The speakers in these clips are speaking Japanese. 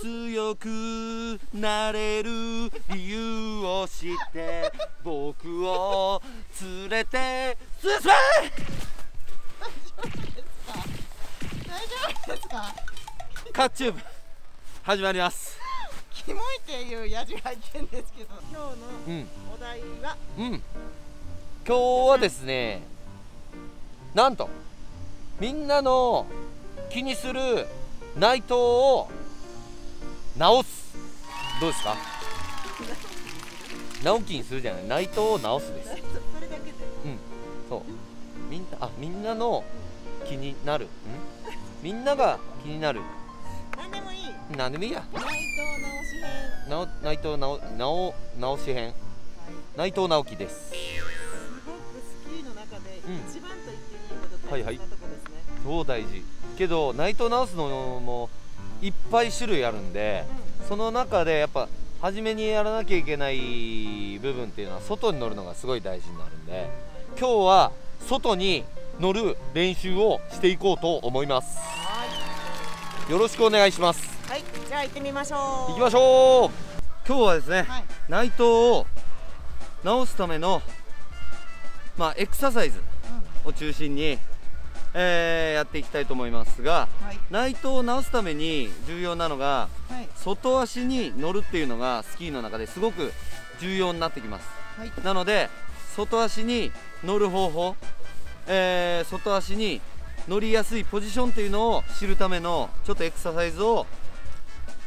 強くなれる理由を知って僕を連れて進め！大丈夫ですか？カッチューブ始まります。キモいっていうやじが入ってるんですけど。今日のうんお題は？うん。今日はですねなんとみんなの気にする内藤を直す。どうですか？直樹にするじゃない。内藤を直すです。それだけで。そう。みんなあみんなの気になる。ん？みんなが気になる。何でもいい。何でもいいや。内藤直し編。なお内藤直直直し編。はい。内藤直樹です。すごくスキーの中でうん。一番と言っていいほど大切なとこですね、超大事。けど内藤直すのもいっぱい種類あるんでその中でやっぱ初めにやらなきゃいけない部分っていうのは外に乗るのがすごい大事になるんで今日は外に乗る練習をしていこうと思います。はよろしくお願いします。いはい。じゃあ行ってみましょう。行きましょう。今日はですね、はい。内藤を直すためのまあエクササイズを中心に、えーやっていきたいと思いますがはい。内藤を直すために重要なのがはい。外足に乗るっていうのがスキーの中ですごく重要になってきます。はい。なので外足に乗る方法、えー外足に乗りやすいポジションっていうのを知るためのちょっとエクササイズを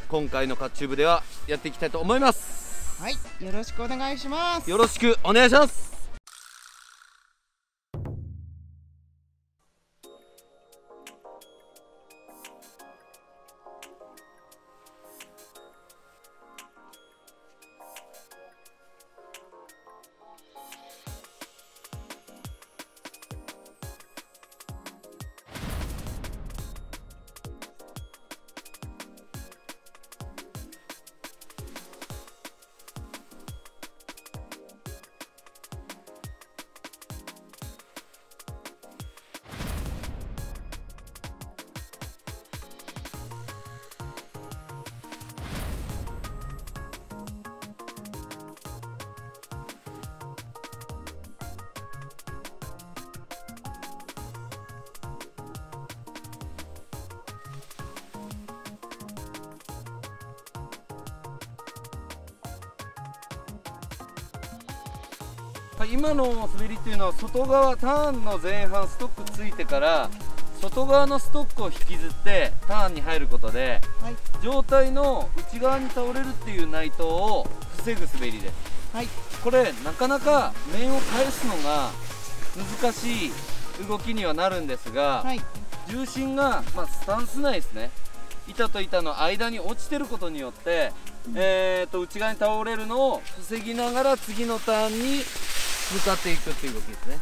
今回のカッチューブではやっていきたいと思います。はい。よろしくお願いします。よろしくお願いしますはい今の滑りっていうのは外側ターンの前半ストックついてから外側のストックを引きずってターンに入ることではい。上体の内側に倒れるっていう内藤を防ぐ滑りで。すはい。これなかなか面を返すのが難しい動きにはなるんですが、はい。重心が、まあ、スタンス内ですね。板と板の間に落ちてることによって、えー、と内側に倒れるのを防ぎながら次のターンに向かっていくっていう動きですね。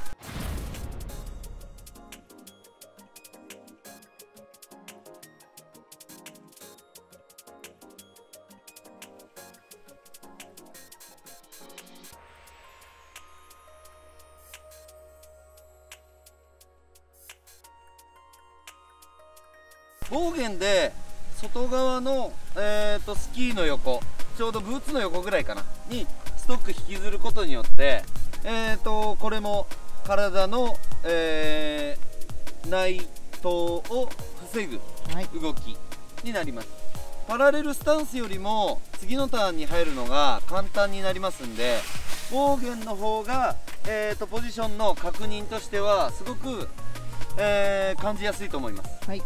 暴言で外側の、えー、とスキーの横ちょうどブーツの横ぐらいかなにストック引きずることによって、えー、とこれも体の、えー内頭を防ぐ動きになります。パラレルスタンスよりも次のターンに入るのが簡単になりますんで暴言の方が、えー、とポジションの確認としてはすごく、えー感じやすいと思います。はい。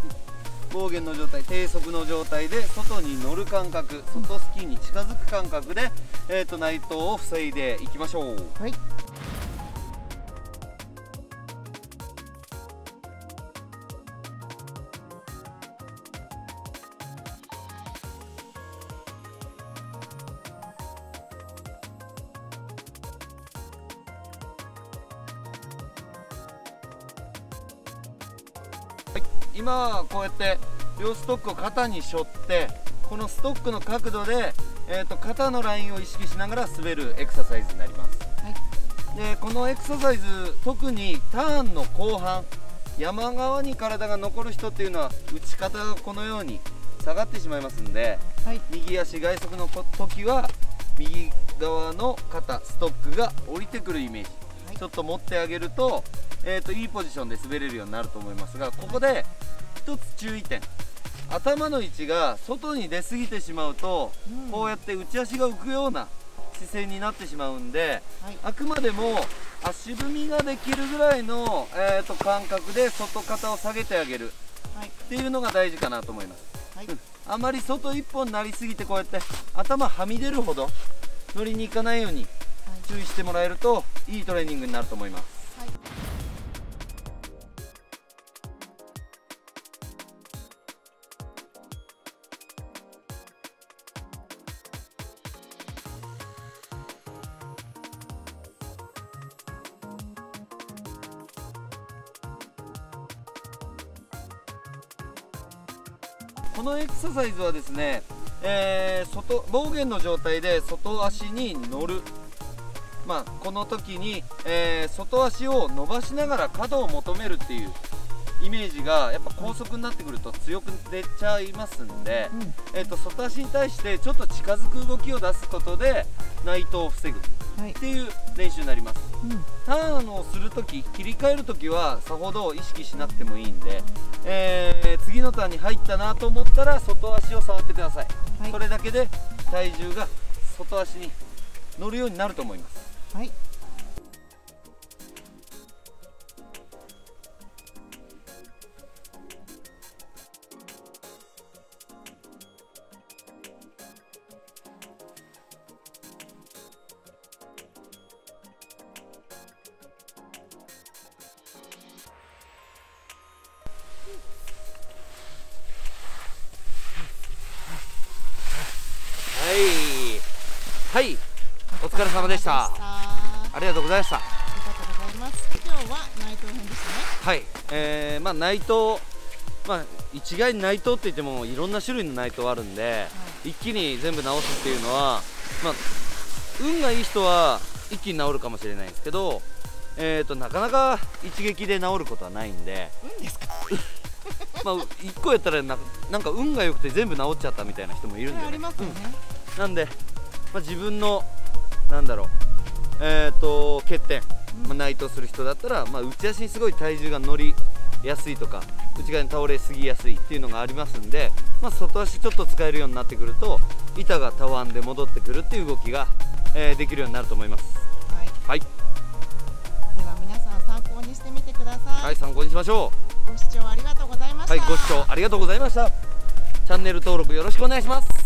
暴言の状態低速の状態で外に乗る感覚外スキーに近づく感覚で、えー、と内藤を防いでいきましょう。はい今こうやって両ストックを肩に背負ってこのストックの角度で、えー、と肩のラインを意識しながら滑るエクササイズになります、でこのエクササイズ特にターンの後半山側に体が残る人っていうのは打ち方がこのように下がってしまいますんではい。右足外足の時は右側の肩ストックが降りてくるイメージ、はい。ちょっと持ってあげると,、えー、といいポジションで滑れるようになると思いますがここで一つ注意点。頭の位置が外に出過ぎてしまうと、うん。こうやって内足が浮くような姿勢になってしまうんではい。あくまでも足踏みができるぐらいの、えー、と感覚で外肩を下げてあげる。はい。っていうのが大事かなと思います。はい。うん。あまり外一本になりすぎてこうやって頭はみ出るほど乗りに行かないように注意してもらえるといいトレーニングになると思いますこのエクササイズはですね、えー外暴言の状態で外足に乗る。まあこの時に、えー外足を伸ばしながら角を求めるっていうイメージがやっぱ高速になってくると強く出ちゃいますんで、えー、と外足に対してちょっと近づく動きを出すことで内藤を防ぐっはい。ていう練習になります。うん。ターンをするとき切り替えるときはさほど意識しなくてもいいんで、えー次のターンに入ったなと思ったら外足を触ってください、はい。それだけで体重が外足に乗るようになると思います。はいはい。はいお疲れ様でした。ありがとうございました。ありがとうございます。今日は内藤編ですね。はい。えー、まあ内藤まあ一概に内藤って言ってもいろんな種類の内藤あるんで、一気に全部直すっていうのは、まあ、運がいい人は一気に治るかもしれないんですけど、えー、となかなか一撃で治ることはないんで、うんですか？まあ、1個やったらななんか運が良くて全部治っちゃったみたいな人もいるんで、ありますよね。うん。なんで、まあ、自分のなんだろう、えー、と欠点、まあ、内藤する人だったら、まあ、内足にすごい体重が乗りやすいとか内側に倒れすぎやすいっていうのがありますんで、まあ、外足ちょっと使えるようになってくると板がたわんで戻ってくるっていう動きが、えーできるようになると思います。はい。はい、では皆さん参考にしてみてください、はい、参考にしましょご視聴ありがとうございまうした。はいご視聴ありがとうございました。チャンネル登録よろしくお願いします